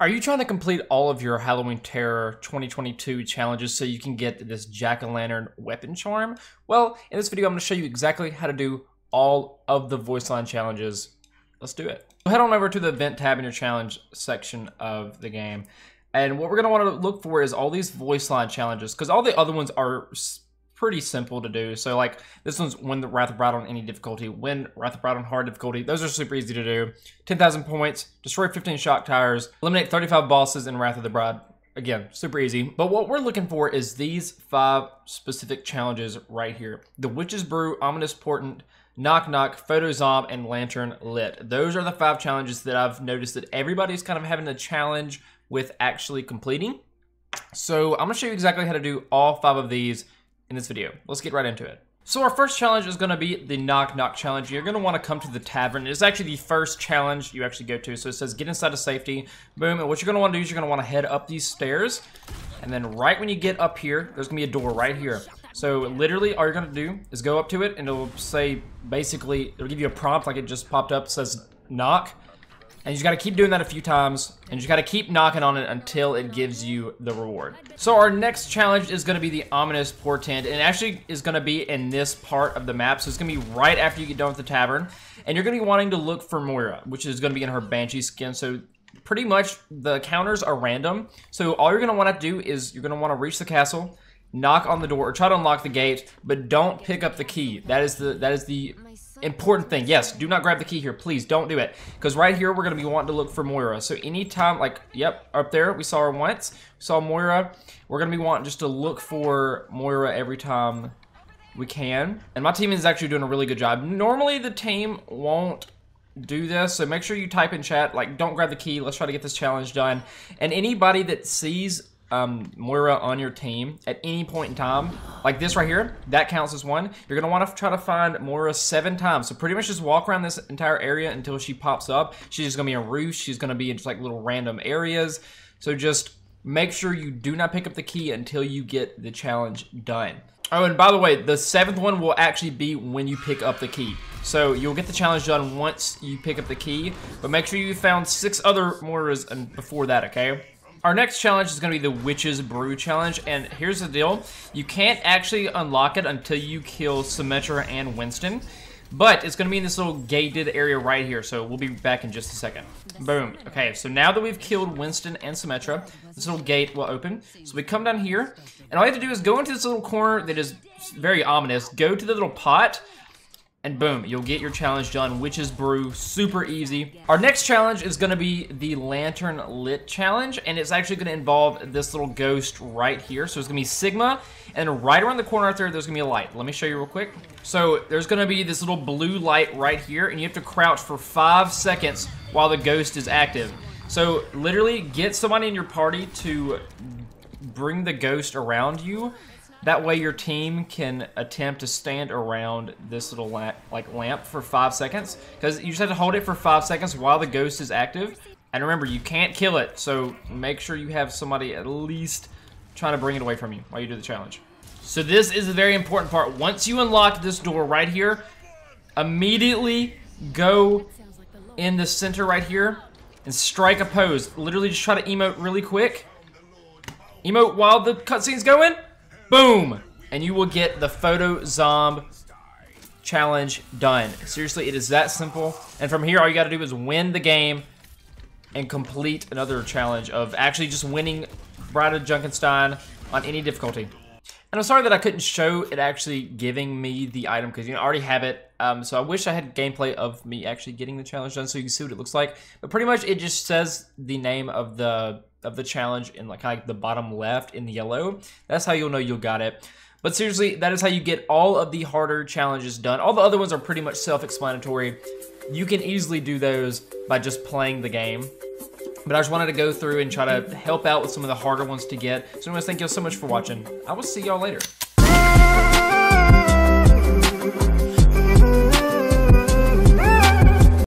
Are you trying to complete all of your Halloween Terror 2022 challenges so you can get this jack-o'-lantern weapon charm? Well, in this video, I'm going to show you exactly how to do all of the voice line challenges. Let's do it. So head on over to the event tab in your challenge section of the game. And what we're going to want to look for is all these voice line challenges because all the other ones are pretty simple to do. So like this one's win the Wrath of Bride on any difficulty, win Wrath of Bride on hard difficulty. Those are super easy to do. 10,000 points, destroy 15 shock tires, eliminate 35 bosses in Wrath of the Bride. Again, super easy. But what we're looking for is these five specific challenges right here. The Witch's Brew, Ominous Portent, Knock Knock, Photo Zombie, and Lantern Lit. Those are the five challenges that I've noticed that everybody's kind of having a challenge with actually completing. So I'm gonna show you exactly how to do all five of these in this video. Let's get right into it. So our first challenge is going to be the Knock Knock Challenge. You're going to want to come to the tavern. It's actually the first challenge you actually go to. So it says get inside of safety. Boom. And what you're going to want to do is you're going to want to head up these stairs. And then right when you get up here, there's going to be a door right here. So literally all you're going to do is go up to it and it'll say basically, it'll give you a prompt like it just popped up. Says knock. And you just gotta keep doing that a few times, and you just gotta keep knocking on it until it gives you the reward. So our next challenge is gonna be the Ominous Portent, and actually is gonna be in this part of the map, so it's gonna be right after you get done with the tavern. And you're gonna be wanting to look for Moira, which is gonna be in her Banshee skin, so pretty much the counters are random. So all you're gonna wanna do is you're gonna wanna reach the castle, knock on the door, or try to unlock the gate, but don't pick up the key. That is the that is the important thing. Yes, do not grab the key here. Please don't do it. Because right here, we're going to be wanting to look for Moira. So anytime, like, yep, up there, we saw her once. We saw Moira. We're going to be wanting just to look for Moira every time we can. And my team is actually doing a really good job. Normally, the team won't do this so make sure you type in chat like don't grab the key let's try to get this challenge done and anybody that sees um, Moira on your team at any point in time, like this right here, that counts as one. You're gonna want to try to find Moira seven times. So pretty much just walk around this entire area until she pops up. She's just gonna be in roofs. She's gonna be in just like little random areas. So just make sure you do not pick up the key until you get the challenge done. Oh, and by the way, the seventh one will actually be when you pick up the key. So you'll get the challenge done once you pick up the key, but make sure you found six other Moiras before that, okay? Our next challenge is going to be the Witch's Brew Challenge, and here's the deal. You can't actually unlock it until you kill Symmetra and Winston, but it's going to be in this little gated area right here, so we'll be back in just a second. Boom. Okay, so now that we've killed Winston and Symmetra, this little gate will open. So we come down here, and all you have to do is go into this little corner that is very ominous, go to the little pot, and boom, you'll get your challenge done, Witch's Brew, super easy. Our next challenge is gonna be the Lantern Lit Challenge, and it's actually gonna involve this little ghost right here. So it's gonna be Sigma, and right around the corner right there, there's gonna be a light. Let me show you real quick. So there's gonna be this little blue light right here, and you have to crouch for five seconds while the ghost is active. So literally get somebody in your party to bring the ghost around you that way your team can attempt to stand around this little lamp, like lamp for five seconds. Because you just have to hold it for five seconds while the ghost is active. And remember, you can't kill it, so make sure you have somebody at least trying to bring it away from you while you do the challenge. So this is a very important part. Once you unlock this door right here, immediately go in the center right here and strike a pose. Literally just try to emote really quick. Emote while the cutscene's going. Boom! And you will get the Photo Zomb challenge done. Seriously, it is that simple. And from here, all you gotta do is win the game and complete another challenge of actually just winning Bride of Junkenstein on any difficulty. And I'm sorry that I couldn't show it actually giving me the item because you know, I already have it. Um, so I wish I had gameplay of me actually getting the challenge done so you can see what it looks like. But pretty much it just says the name of the of the challenge in like, like the bottom left in the yellow. That's how you'll know you got it. But seriously, that is how you get all of the harder challenges done. All the other ones are pretty much self-explanatory. You can easily do those by just playing the game. But I just wanted to go through and try to help out with some of the harder ones to get. So anyways, thank you all so much for watching. I will see y'all later.